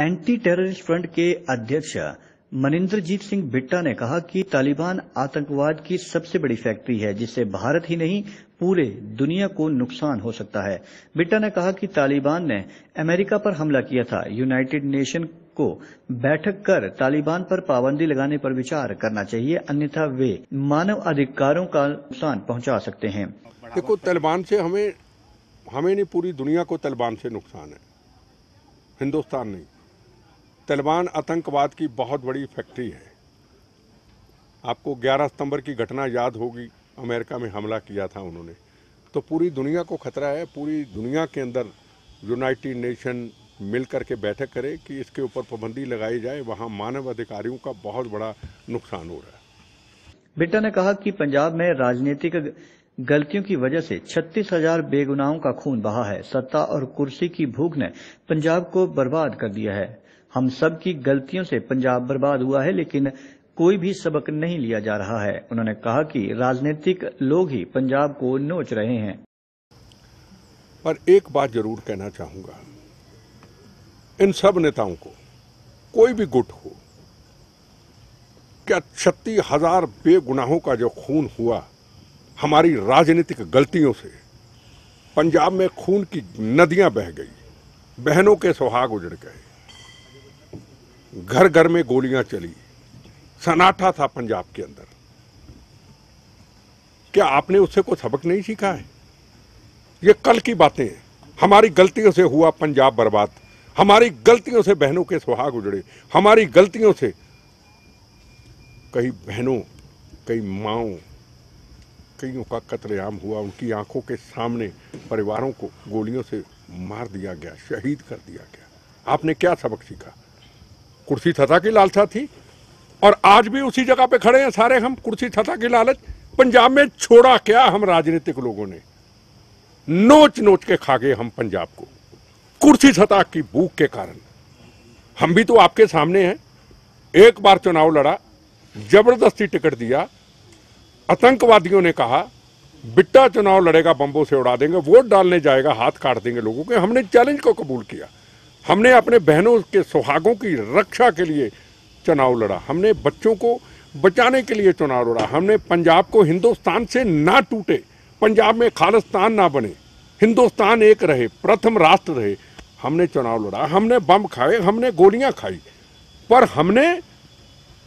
Anti terrorist front के अध्यक्ष मनिंदरजीत सिंह बिट्टा ने कहा कि तालिबान आतंकवाद की सबसे बड़ी फैक्ट्री है, जिससे भारत ही नहीं, पूरे दुनिया को नुकसान हो सकता है। बिट्टा ने कहा कि तालिबान ने अमेरिका पर हमला किया था। यूनाइटेड नेशन को बैठक कर तालिबान पर पाबंदी लगाने पर विचार करना चाहिए, अन्यथा वे मानव अधिकारों का नुकसान पहुँचा सकते हैं। देखो, तालिबान से हमें हमें नहीं पूरी दुनिया को तालिबान से नुकसान है। हिंदुस्तान नहीं। तालिबान आतंकवाद की बहुत बड़ी फैक्ट्री है। आपको 11 सितंबर की घटना याद होगी, अमेरिका में हमला किया था उन्होंने। तो पूरी दुनिया को खतरा है, पूरी दुनिया के अंदर यूनाइटेड नेशन मिल करके बैठक करे कि इसके ऊपर पाबंदी लगाई जाए, वहाँ मानव अधिकारियों का बहुत बड़ा नुकसान हो रहा है। बिट्टा ने कहा कि पंजाब में राजनीतिक गलतियों की वजह से छत्तीस हज़ार बेगुनाहों का खून बहा है। सत्ता और कुर्सी की भूख ने पंजाब को बर्बाद कर दिया है। हम सब की गलतियों से पंजाब बर्बाद हुआ है, लेकिन कोई भी सबक नहीं लिया जा रहा है। उन्होंने कहा कि राजनीतिक लोग ही पंजाब को नोच रहे हैं। पर एक बात ज़रूर कहना चाहूँगा। इन सब नेताओं को, कोई भी गुट हो, क्या छत्तीस हज़ार बेगुनाहों का जो खून हुआ, हमारी राजनीतिक गलतियों से पंजाब में खून की नदियाँ बह गई, बहनों के सुहाग उजड़ गए। घर घर में गोलियाँ चली। सनाटा था पंजाब के अंदर। क्या आपने उससे कोई सबक नहीं सीखा है? ये कल की बातें हैं। हमारी गलतियों से हुआ पंजाब बर्बाद। हमारी गलतियों से बहनों के सुहाग उजड़े। हमारी गलतियों से कई बहनों, कई माओ, कईयों का कत्लेआम हुआ। उनकी आँखों के सामने परिवारों को गोलियों से मार दिया गया, शहीद कर दिया गया। आपने क्या सबक सीखा? कुर्सी सत्ता की लालसा थी। और आज भी उसी जगह पे खड़े हैं सारे हम, कुर्सी सत्ता की लालच। पंजाब में छोड़ा क्या हम राजनीतिक लोगों ने? नोच नोच के खा गए हम पंजाब को। कुर्सी सत्ता की भूख के कारण। हम भी तो आपके सामने हैं। एक बार चुनाव लड़ा, ज़बरदस्ती टिकट दिया। आतंकवादियों ने कहा, बिट्टा चुनाव लड़ेगा, बम्बों से उड़ा देंगे, वोट डालने जाएगा, हाथ काट देंगे लोगों के। हमने चैलेंज को कबूल किया। हमने अपने बहनों के सुहागों की रक्षा के लिए चुनाव लड़ा। हमने बच्चों को बचाने के लिए चुनाव लड़ा। हमने पंजाब को हिंदुस्तान से ना टूटे, पंजाब में खालिस्तान ना बने, हिंदुस्तान एक रहे, प्रथम राष्ट्र रहे, हमने चुनाव लड़ा। हमने बम खाए, हमने गोलियाँ खाई, पर हमने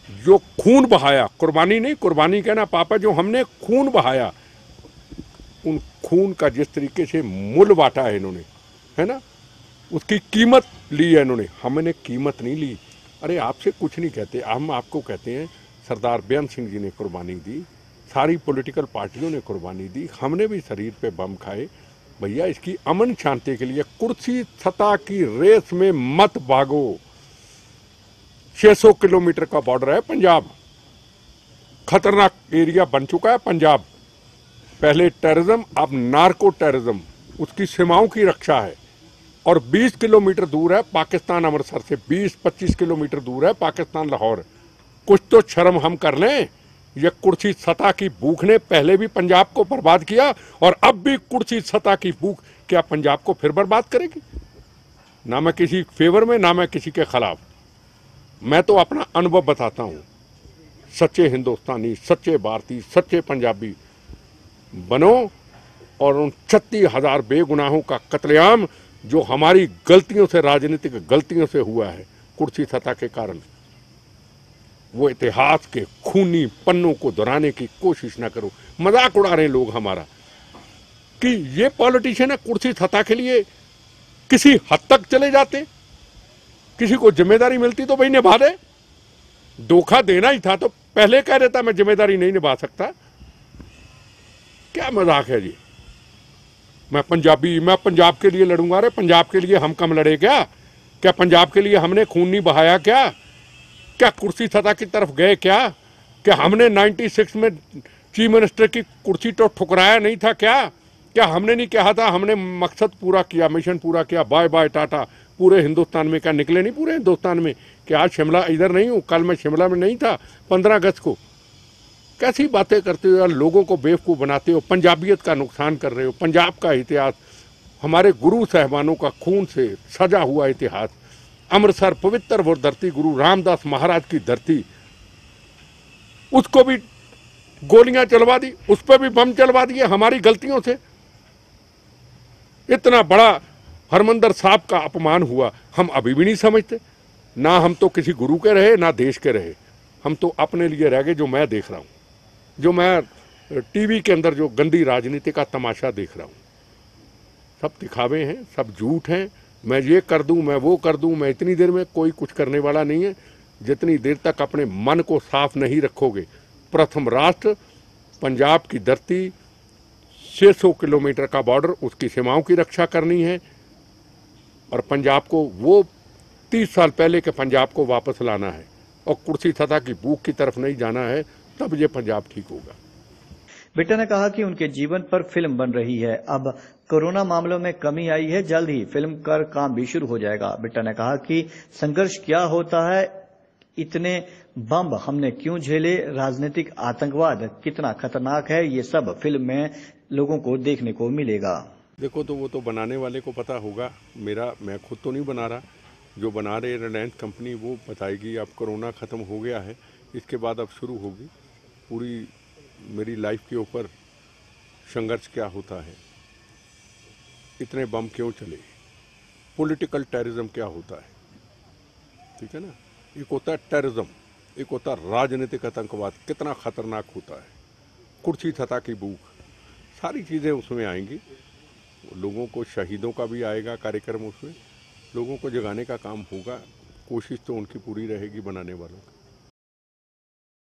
जो खून बहाया, कुर्बानी नहीं, कुर्बानी कहना पापा, जो हमने खून बहाया, उन खून का जिस तरीके से मूल बांटा है इन्होंने, है ना? उसकी कीमत ली है इन्होंने। हमने कीमत नहीं ली। अरे, आपसे कुछ नहीं कहते। हम आपको कहते हैं, सरदार बेअंत सिंह जी ने कुर्बानी दी, सारी पॉलिटिकल पार्टियों ने कुर्बानी दी, हमने भी शरीर पे बम खाए। भैया, इसकी अमन शांति के लिए कुर्सी सतह की रेस में मत भागो। 600 किलोमीटर का बॉर्डर है पंजाब। खतरनाक एरिया बन चुका है पंजाब। पहले टेररिज्म, अब नार्को टेररिज्म। उसकी सीमाओं की रक्षा है। और 20 किलोमीटर दूर है पाकिस्तान, अमृतसर से। 20-25 किलोमीटर दूर है पाकिस्तान, लाहौर। कुछ तो शर्म हम कर लें। ये कुर्सी सतह की भूख ने पहले भी पंजाब को बर्बाद किया और अब भी कुर्सी सतह की भूख। क्या पंजाब को फिर बर्बाद करेगी? ना मैं किसी फेवर में, ना मैं किसी के खिलाफ। मैं तो अपना अनुभव बताता हूँ। सच्चे हिंदुस्तानी, सच्चे भारतीय, सच्चे पंजाबी बनो और उन छत्तीस हज़ार बेगुनाहों का कतलेआम जो हमारी गलतियों से, राजनीतिक गलतियों से हुआ है, कुर्सी सत्ता के कारण, वो इतिहास के खूनी पन्नों को दोहराने की कोशिश ना करो। मज़ाक उड़ा रहे हैं लोग हमारा कि ये पॉलिटिशियन है, कुर्सी सत्ता के लिए किसी हद तक चले जाते, किसी को ज़िम्मेदारी मिलती तो भाई निभा दे। धोखा देना ही था तो पहले कह देता, मैं ज़िम्मेदारी नहीं निभा सकता। क्या मज़ाक है जी। मैं पंजाबी, मैं पंजाब के लिए लड़ूँगा। अरे, पंजाब के लिए हम कम लड़े क्या? क्या पंजाब के लिए हमने खून नहीं बहाया क्या? क्या कुर्सी सत्ता की तरफ़ गए क्या? क्या हमने 96 में चीफ मिनिस्टर की कुर्सी तो ठुकराया नहीं था क्या? क्या हमने नहीं कहा था? हमने मकसद पूरा किया, मिशन पूरा किया। बाय बाय, टाटा। पूरे हिंदुस्तान में क्या निकले नहीं पूरे? हिंदुस्तान में। कि आज शिमला इधर नहीं हूँ? कल मैं शिमला में नहीं था, पंद्रह अगस्त को। कैसी बातें करते हो यार? लोगों को बेवकूफ़ बनाते हो, पंजाबियत का नुकसान कर रहे हो, पंजाब का इतिहास, हमारे गुरु साहबानों का खून से सजा हुआ इतिहास, अमृतसर पवित्र वो धरती गुरु रामदास महाराज की धरती, उसको भी गोलियाँ चलवा दी, उस पर भी बम चलवा दिए हमारी गलतियों से। इतना बड़ा हरमंदर साहब का अपमान हुआ, हम अभी भी नहीं समझते। ना हम तो किसी गुरु के रहे, ना देश के रहे। हम तो अपने लिए रह गए जो मैं देख रहा हूँ। जो मैं टीवी के अंदर जो गंदी राजनीति का तमाशा देख रहा हूँ। सब दिखावे हैं, सब झूठ हैं। मैं ये कर दूँ, मैं वो कर दूँ, मैं इतनी देर में कोई कुछ करने वाला नहीं है। जितनी देर तक अपने मन को साफ़ नहीं रखोगे, प्रथम राष्ट्र, पंजाब की धरती 600 किलोमीटर का बॉर्डर, उसकी सीमाओं की रक्षा करनी है। और पंजाब को वो 30 साल पहले के पंजाब को वापस लाना है। और कुर्सी सतह की भूख की तरफ़ नहीं जाना है। तब ये पंजाब ठीक होगा। बिट्टा ने कहा कि उनके जीवन पर फ़िल्म बन रही है। अब कोरोना मामलों में कमी आई है जल्द ही फ़िल्म का काम भी शुरू हो जाएगा। बिट्टा ने कहा कि संघर्ष क्या होता है इतने बम हमने क्यों झेले राजनीतिक आतंकवाद कितना खतरनाक है ये सब फ़िल्म में लोगों को देखने को मिलेगा। देखो तो वो तो बनाने वाले को पता होगा मेरा मैं खुद तो नहीं बना रहा। जो बना रहे रिलायंस कंपनी वो बताएगी अब कोरोना ख़त्म हो गया है इसके बाद अब शुरू होगी। पूरी मेरी लाइफ के ऊपर संघर्ष क्या होता है? इतने बम क्यों चले? पॉलिटिकल टेररिज्म क्या होता है? ठीक है ना? एक होता है टेररिज्म एक होता है राजनीतिक आतंकवाद, कितना खतरनाक होता है। कुर्सी सतह की भूख सारी चीज़ें उसमें आएँगी। लोगों को, शहीदों का भी आएगा कार्यक्रम उसमें। लोगों को जगाने का काम होगा। कोशिश तो उनकी पूरी रहेगी बनाने वालों की।